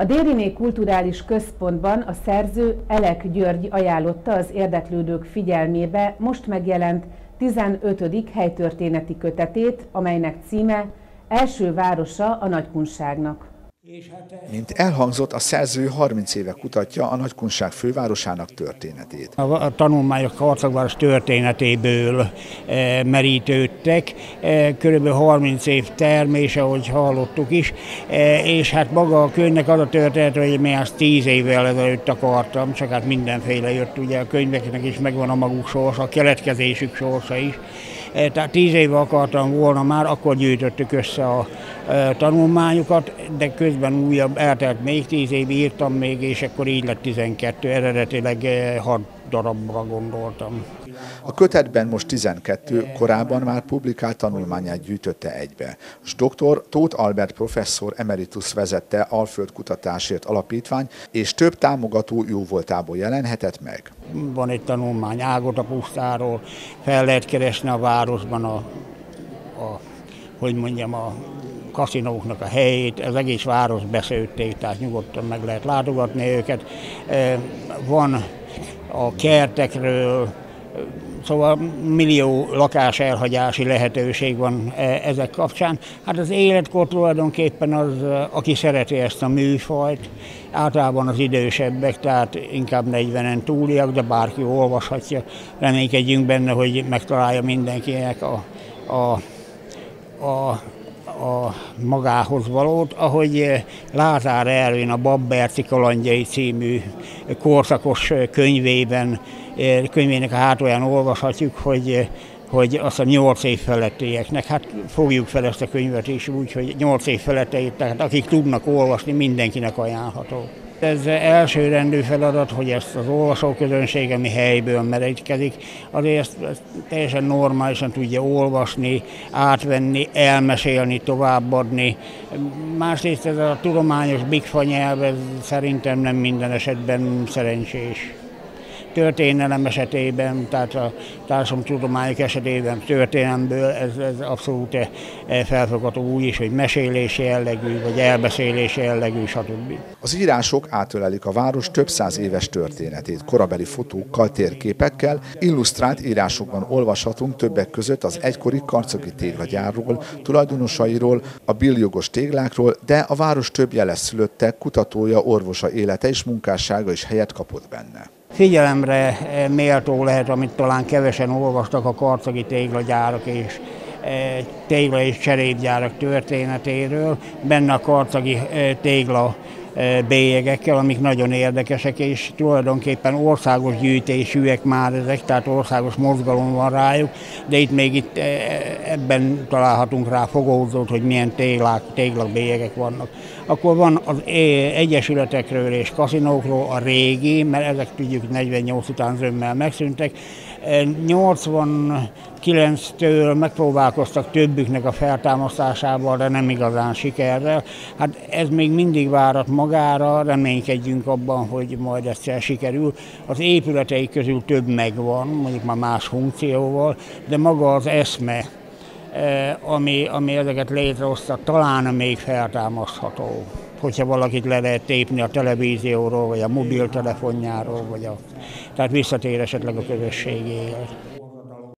A Dériné Kulturális Központban a szerző Elek György ajánlotta az érdeklődők figyelmébe most megjelent 15. helytörténeti kötetét, amelynek címe Első városa a nagykunságnak. Mint elhangzott, a szerző 30 éve kutatja a nagykunság fővárosának történetét. A tanulmányok Karcagváros történetéből e, merítődtek, e, körülbelül 30 év termés, ahogy hallottuk is, és hát maga a könyvnek az a történet, hogy mi azt 10 évvel ezelőtt akartam, csak hát mindenféle jött, ugye a könyveknek is megvan a maguk sorsa, a keletkezésük sorsa is, tehát tíz éve akartam volna már, akkor gyűjtöttük össze a tanulmányokat, de közben újabb, eltelt még tíz év, írtam még, és akkor így lett 12, eredetileg 6 darabra gondoltam. A kötetben most 12, korábban már publikált tanulmányát gyűjtötte egybe. S dr. Tóth Albert professzor emeritus vezette Alföld Kutatásért Alapítvány, és több támogató jóvoltából jelenhetett meg. Van egy tanulmány Ágota pusztáról, fel lehet keresni a városban a, a hogy mondjam, a kaszinóknak a helyét, az egész város beszőtték, tehát nyugodtan meg lehet látogatni őket. Van a kertekről, Szóval millió lakás elhagyási lehetőség van e, ezek kapcsán. Hát az életkor tulajdonképpen az, aki szereti ezt a műfajt, általában az idősebbek, tehát inkább 40-en túliak, de bárki olvashatja. Reménykedjünk benne, hogy megtalálja mindenkinek a, a, a a magához valót, ahogy Lázár Ervin a Babberci kalandjai című korszakos könyvében könyvének a hátolján olvashatjuk, hogy hogy azt a 8 év felettieknek, hát fogjuk fel ezt a könyvet is úgy, hogy 8 év feletteit, tehát akik tudnak olvasni, mindenkinek ajánlható. Ez elsőrendű feladat, hogy ezt az olvasóközönség, ami helyből merítkezik, azért ezt, ezt teljesen normálisan tudja olvasni, átvenni, elmesélni, továbbadni. Másrészt ez a tudományos bigfa nyelv, ez szerintem nem minden esetben szerencsés történelem esetében, tehát a társadalomtudományok esetében történelemből ez, ez abszolút eh, felfogható úgy is, hogy mesélési jellegű, vagy elbeszélési jellegű, stb. Az írások átölelik a város több száz éves történetét, korabeli fotókkal, térképekkel, illusztrált írásokban olvashatunk többek között az egykori karcogi téglagyárról, tulajdonosairól, a billjogos téglákról, de a város több jeles szülötte, kutatója, orvosa élete és munkássága is helyet kapott benne figyelemre eh, méltó lehet, amit talán kevesen olvastak a karcagi téglagyárak és eh, tégla és cserépgyárak történetéről. Benne a karcagi eh, tégla bélyegekkel, amik nagyon érdekesek, és tulajdonképpen országos gyűjtésűek már ezek, tehát országos mozgalom van rájuk, de itt még itt ebben találhatunk rá fogózót, hogy milyen téglák, téglakbélyegek vannak. Akkor van az egyesületekről és kaszinókról a régi, mert ezek tudjuk 48 után zömmel megszűntek, 89-től megpróbálkoztak többüknek a feltámasztásával, de nem igazán sikerrel. Hát ez még mindig várat magára, reménykedjünk abban, hogy majd egyszer sikerül. Az épületei közül több megvan, mondjuk már más funkcióval, de maga az eszme, eh, ami, ami ezeket létrehozta, talán még feltámasztható hogyha valakit le lehet tépni a televízióról, vagy a mobiltelefonjáról, vagy a, tehát visszatér esetleg a közösségéhez.